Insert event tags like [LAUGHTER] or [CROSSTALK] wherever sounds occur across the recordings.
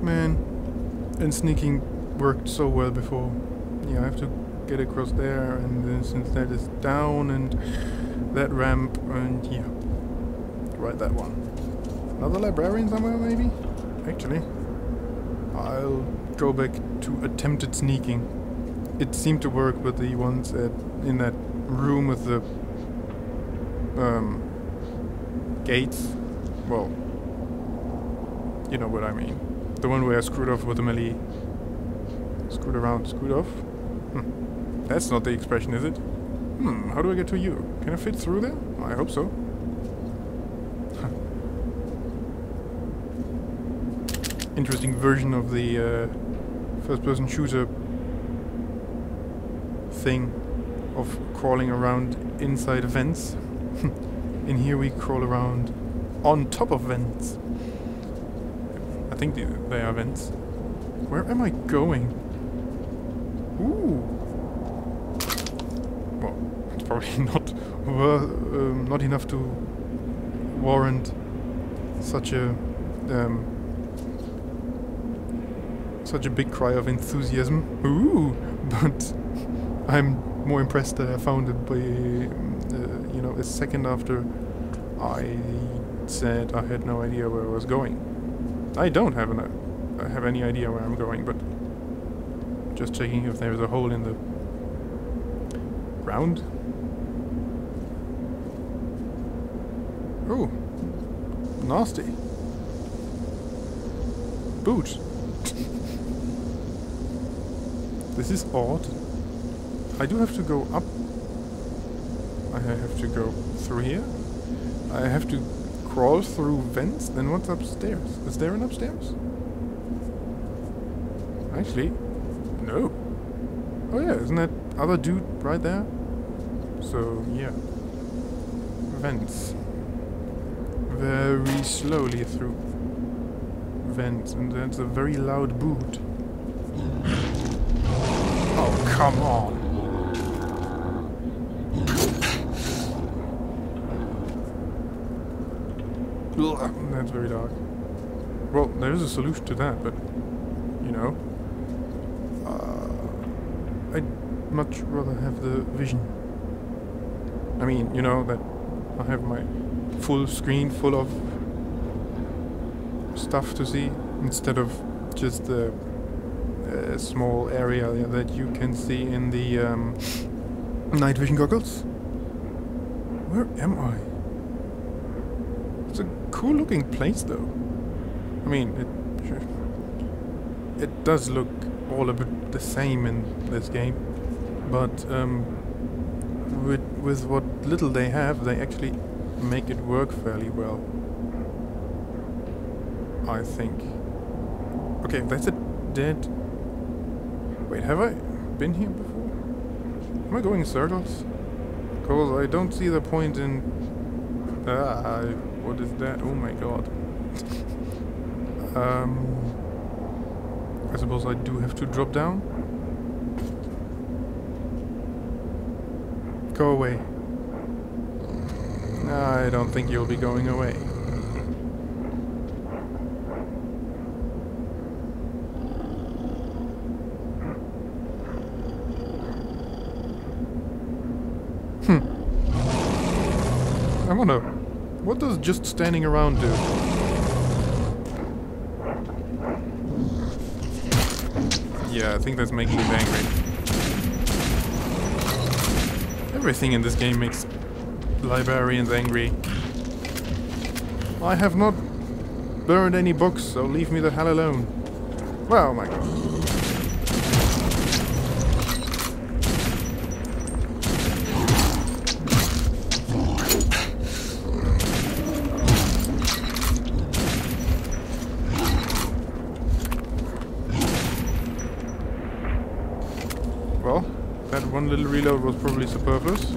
Man, and sneaking worked so well before. Yeah, I have to get across there, and then since that is down, and that ramp, and yeah. Right, that one. Another librarian somewhere, maybe? Actually. I'll go back to attempted sneaking. It seemed to work with the ones at, in that room with the um, gates. Well, you know what I mean. The one where I screwed off with the melee. Screwed around, screwed off? Hmm. That's not the expression, is it? Hmm, how do I get to you? Can I fit through there? I hope so. Interesting version of the uh, first-person shooter thing of crawling around inside vents. [LAUGHS] In here we crawl around on top of vents. Think the, they are vents. Where am I going? Ooh. Well, it's probably [LAUGHS] not um, not enough to warrant such a um, such a big cry of enthusiasm. Ooh, but [LAUGHS] I'm more impressed that I found it by, uh, you know, a second after I said I had no idea where I was going. I don't have an, uh, have any idea where I'm going, but just checking if there's a hole in the ground. Oh, nasty. Boot. this is odd. I do have to go up. I have to go through here. I have to crawl through vents. Then what's upstairs? Is there an upstairs? Actually, no. Oh yeah, isn't that other dude right there? So, yeah. Vents. Very slowly through vents, and that's a very loud boot. Oh, come on. Ugh, that's very dark. Well, there is a solution to that, but, you know, uh, I'd much rather have the vision. I mean, you know, that I have my full screen full of stuff to see, instead of just the uh, small area that you can see in the um, night vision goggles. Where am I? Cool looking place though. I mean, it it does look all a bit the same in this game, but um, with with what little they have, they actually make it work fairly well. I think. Okay, that's a dead. Wait, have I been here before? Am I going in circles? Because I don't see the point in. What is that? Oh my god. um. I suppose I do have to drop down? Go away. I don't think you'll be going away. Hmm. I wonder, what does just standing around do? Yeah, I think that's making it angry. Everything in this game makes librarians angry. I have not burned any books, so leave me the hell alone. Well, my god. One little reload was probably superfluous.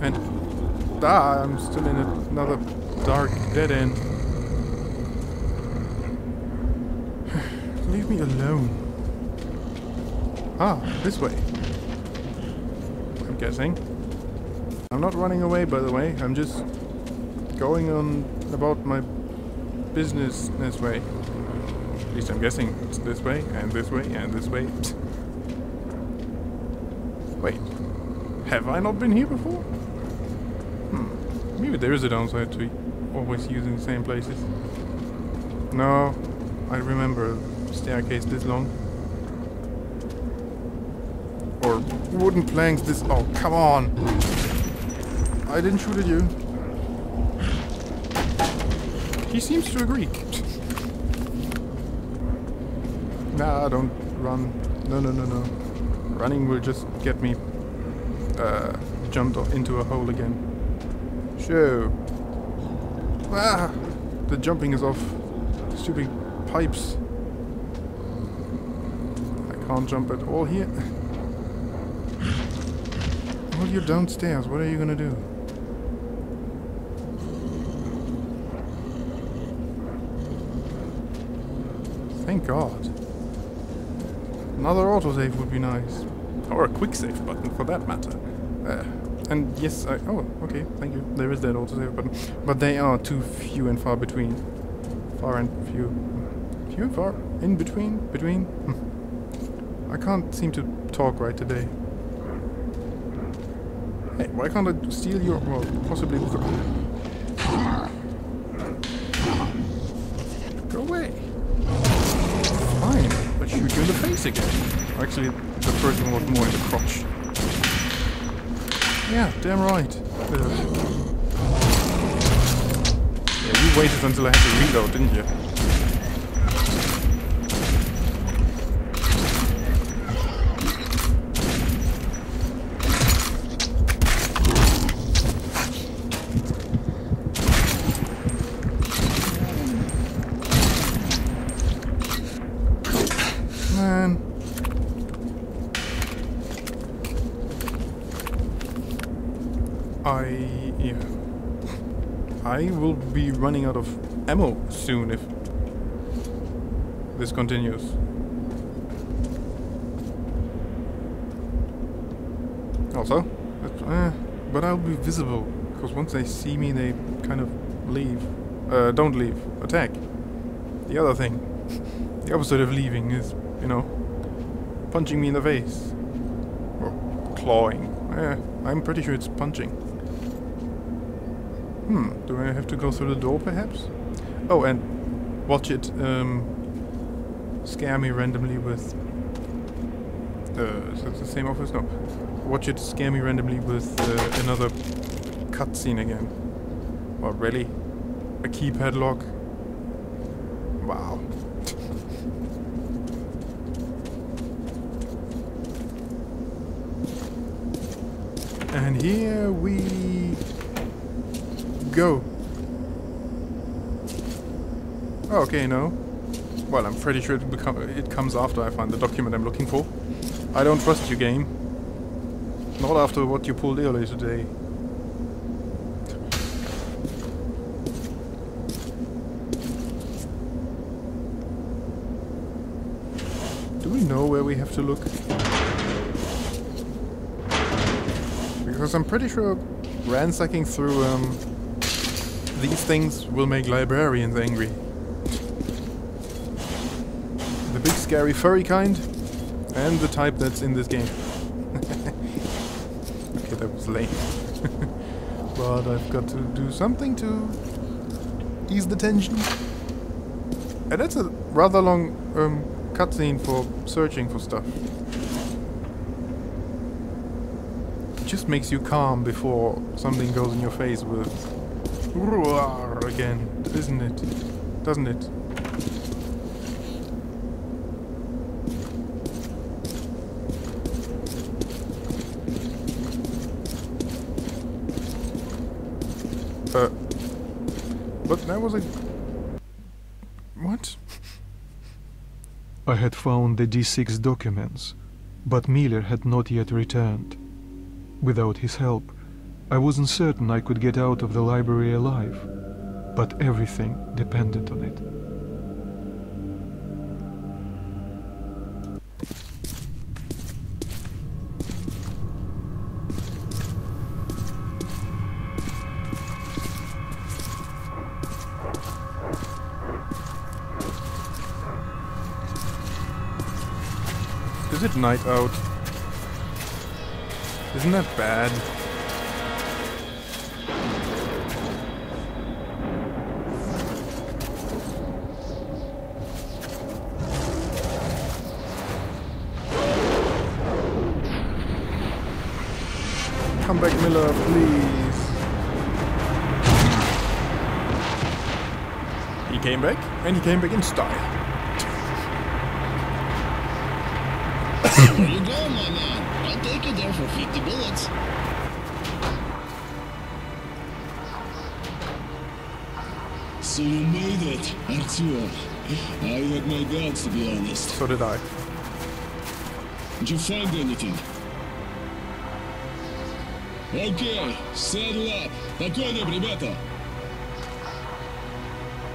And ah, I'm still in another dark dead end. [SIGHS] Leave me alone. Ah, this way. I'm guessing. I'm not running away, by the way. I'm just going on about my business this way. At least I'm guessing it's this way, and this way, and this way. [LAUGHS] Wait, have I not been here before? Hmm, maybe there is a downside to always using the same places. No, I remember a staircase this long. Or wooden planks this... Oh, come on! I didn't shoot at you. He seems to agree. [LAUGHS] nah, don't run. No, no, no, no. Running will just get me uh, jumped into a hole again. Show. Ah! The jumping is off. Stupid pipes. I can't jump at all here. Well, you're downstairs. What are you gonna do? Thank God. Another autosave would be nice. Or a quick save button, for that matter. Uh, and yes, I... Oh, okay, thank you. There is that autosave button. But they are too few and far between. Far and few. Few and far? In between? Between? I can't seem to talk right today. Hey, why can't I steal your... Well, possibly... Go away. Fine, let's shoot you in the face again. Actually, the first one was more in the crotch. Yeah, damn right. Yeah, you waited until I had to reload, didn't you? I will be running out of ammo soon if this continues. Also, uh, but I'll be visible, because once they see me they kind of leave. Uh, don't leave, attack. The other thing, the opposite of leaving is, you know, punching me in the face. Or clawing. Eh, I'm pretty sure it's punching. Hmm, do I have to go through the door perhaps? Oh, and watch it um, scare me randomly with... Uh, is that the same office? No. Watch it scare me randomly with uh, another cutscene again. Well, really? A keypad lock? Wow. [LAUGHS] and here we go. Okay, no. Well, I'm pretty sure it, it comes after I find the document I'm looking for. I don't trust you, game. Not after what you pulled earlier today. Do we know where we have to look? Because I'm pretty sure ransacking through um, these things will make librarians angry. The big scary furry kind, and the type that's in this game. [LAUGHS] okay, that was lame. [LAUGHS] but I've got to do something to ease the tension. And that's a rather long um, cutscene for searching for stuff. It just makes you calm before something goes in your face with again, isn't it? Doesn't it? Uh, but that was a... What? I had found the D6 documents, but Miller had not yet returned. Without his help, I wasn't certain I could get out of the library alive, but everything depended on it. Is it night out? Isn't that bad? Come back, Miller, please. He came back, and he came back in style. Where you going, my man? I'll take you there for 50 bullets. So you made it, Artyom. I had my doubts, to be honest. So did I. Did you find anything? Окей, седла. Покойно, ребята.